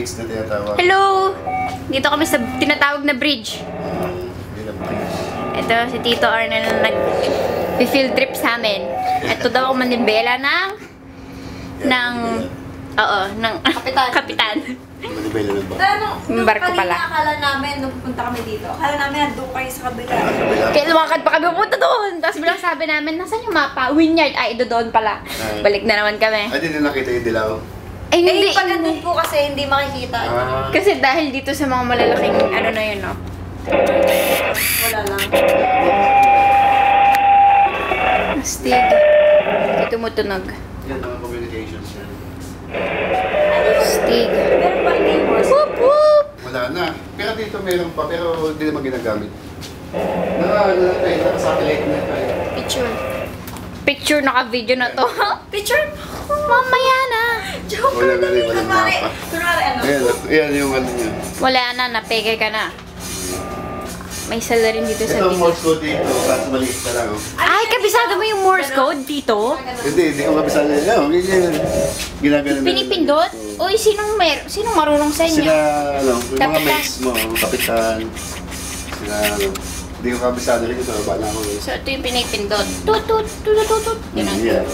Na tinatawag. Hello! Dito kami sa tinatawag na bridge. Yun ang bridge. Ito, si Tito Arnel na nag-field trip sa amin. Ito daw ako manibela ng... ng... Oo, ng... Kapitan. kapitan. Manibela ng ba? Pero nung, nung barko pala. akala namin, nung punta kami dito, akala namin nandun kayo sa kabila. Kaya lumakad pa kami pupunta doon. Tapos bilang sabi namin, nasan yung mapa? Winyard. Ay, ito doon pala. Balik na naman kami. Ay, di na nakita yung dilaw. Ay, Eh, hindi. pag nandun po kasi, hindi makikita. Ah. Kasi dahil dito sa mga malalaking ano na yun, no? Wala lang. Astig. Ito tumutunog. Yan mga communications yan. Astig. Pero pa hindi yung. Whoop, whoop! Wala na. Pero dito meron pa, pero hindi naman ginagamit. Ano na tayo, naka-satellite na tayo. Picture. Picture naka-video na to. Picture! Mamaya na. Joke Wala na rin, walang mapa. kunwari ano. Ayan, ayan yung ano niya. Wala na, napegay ka na. May sala rin dito sa Ito ang video. Morse code dito, kaso maliit na lang. Oh. Ay, kabisado mo yung Morse code dito? Hindi, hindi ko kabisado yan. No, ganyan. Ginagano na- Pinipindot? Uy, sinong mer sinong marunong sa inyo? Sila, ano, yung mga Kapitan. mates mo, kapitan. Sila, ano, hindi ko kabisado rin ito, bala ko eh. So, ito yung pinipindot. Tut, tut, tut, tut, tut. Ganun. Yeah.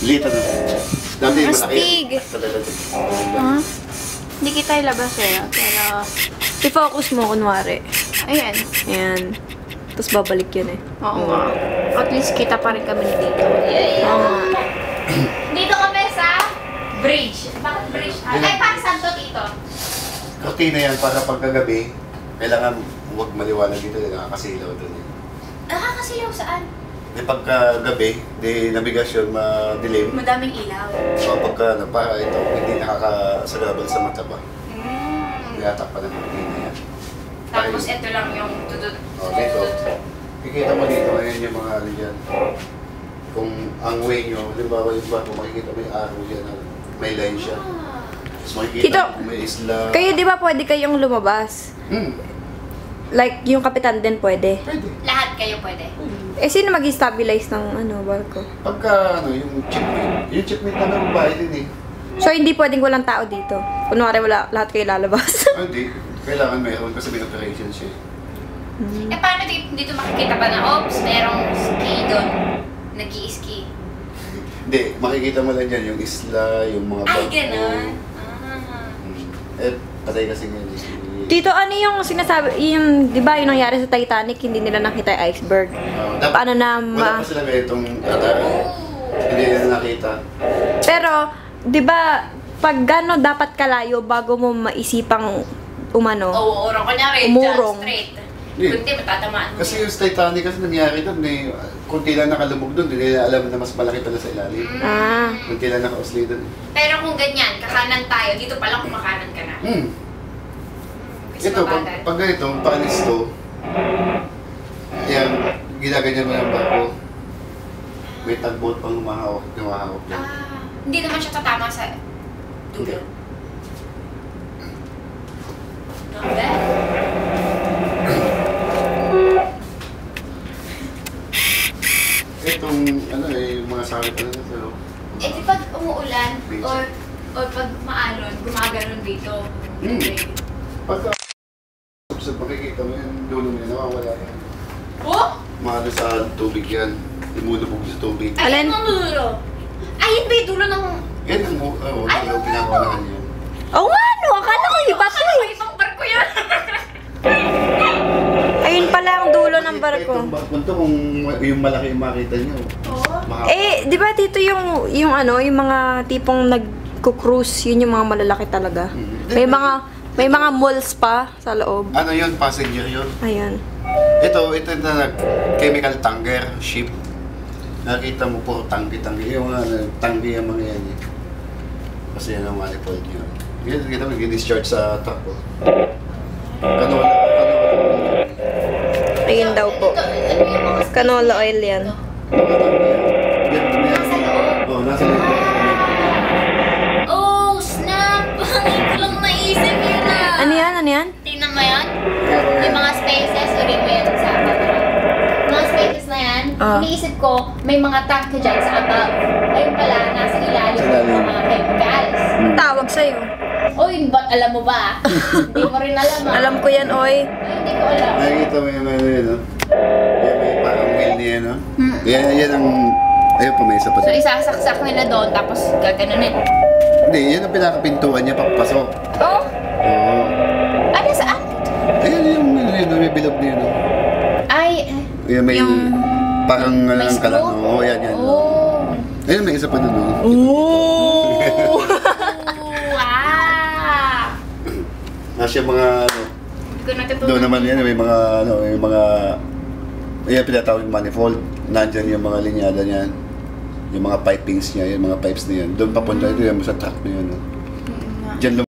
Lita na. Dati Ang malaki. astig. Ha? Hindi kita ilabas eh. Pero, I-focus mo, kunwari. ayan. Ayan. Tapos babalik yun eh. Oo nga. At least kita pa rin kami ni Tito. Yay! Oo nga. Dito kami sa bridge. Bakit bridge? Ay, parang saan to, Tito? Kortina yan para pagkagabi, kailangan huwag maliwanag dito, nakakasilaw doon. eh. Nakakasilaw saan? Di pagkagabi, di nabigasyon, madilim. Madaming ilaw. So pagka ano, para ito, hindi nakakasagabal sa mata ba? Mm. Niyatak pa ng kortina yan. Tapos Ay, ito lang yung tudot. Oh, dito. Kikita mo dito, ayan yung mga ano dyan. Kung ang way nyo, halimbawa yung barko, makikita mo yung arrow dyan, ano, may line siya. Tapos makikita Tito, mo kung may isla. Kayo di ba pwede kayong lumabas? Hmm, Like, yung kapitan din pwede. pwede. Lahat kayo pwede. Eh, sino mag-stabilize ng ano, barko? Pagka ano, yung chipmate, yung chipmate na ng bahay din eh. So, hindi pwedeng walang tao dito. Kunwari, wala, lahat kayo lalabas. Ah, Hindi, kailangan meron kasi may operation siya. eh. Eh, paano dito, dito makikita pa na, oops, merong ski doon. nag ski Hindi, makikita mo lang dyan yung isla, yung mga Ay, ganun. Ah. Hmm. Eh, patay kasi ngayon. Dito, ano yung sinasabi, yung, di ba, yung nangyari sa Titanic, hindi nila nakita yung iceberg. Ah, dapat- Paano na Wala ma... pa sila atara. Hindi nila nakita. Pero, di ba, pag gano'n dapat kalayo bago mo maisipang umano? Oo, urong. Kunyari, Umurong. straight. Hindi. Kundi, matatamaan mo. Kasi yung Titanic kasi nangyari doon, may kunti lang nakalubog doon, hindi nila alam na mas malaki pala sa ilalim. Ah. Kunti lang nakausli doon. Pero kung ganyan, kakanan tayo, dito pala kumakanan ka na. Hmm. Ito, pag, pag ganito, panis to, yan, ginaganyan mo yung barko. May tagboat pang humahawak, humahawak dyan. Ah, hindi naman siya tatama sa dulo. Not bad. Itong, ano eh, yung mga sakit na ito. Eh di pag umuulan or or pag maalon, gumaganon dito. Hmm. Pagka, sa makikita mo yan, dulo mo yan, nawawala yan. Oh! Mahalo sa tubig yan. Lumulubog sa tubig. Ay, Alin? ano dulo? Ay, yun ba yung dulo ng... Yan ang uh, oh, Ay, ano, pinakawalan yan. Oo nga, no. Akala ko iba to eh. ibang barko yun. Ayun pala ang dulo ng barko. Itong barko to, kung yung malaki yung makita nyo. Oo. Eh, di ba dito yung, yung ano, yung mga tipong nagko-cruise, yun yung mga malalaki talaga. Mhm. May mga, may mga malls pa sa loob. Ano yun? Passenger yun. Ayun. Ito, ito na chemical tanker, ship. Nakita mo puro tangki-tangki. Yung mga ano, tangki yung mga yan eh. Kasi yan ang manifold nyo. Yan, kita mo, discharge sa truck ko. Kanola, kanola. Ayun daw po. Ano Canola oil yan. Yan, Ah. iniisip ko, may mga tank ka dyan sa above. Ayun pala, nasa ilalim Sa ng mga chemicals. Ang tawag sa'yo. Uy, ba't alam mo ba? Hindi mo rin alam ah. Alam ko yan, oy. Ay, Hindi ko alam. Nakikita mo yung ano yun, no? Yan, may parang wheel niya, no? Hmm. Yan, yan ang... Ayun pa, may isa pa. So, isasaksak nila doon, tapos gaganunin. Hindi, yan ang pinakapintuan niya papasok. Oh, Oo. ano saan? Ayan yung ano yun, no? may bilog niya, no? Ay, eh, Yan, may... Yung- Parang ano may ang kalan, screw? no? Oo, yan, yan. Oh. Ayun, may isa pa doon, no? Ooh! ah! Nasa yung mga, ano, doon naman yan, may mga, ano, may mga... Ayan, pinatawag manifold. Nandyan yung mga linyada niyan. Yung mga pipings niya, yung mga pipes niya yan. Doon papunta ito yan sa truck na yan, no? Diyan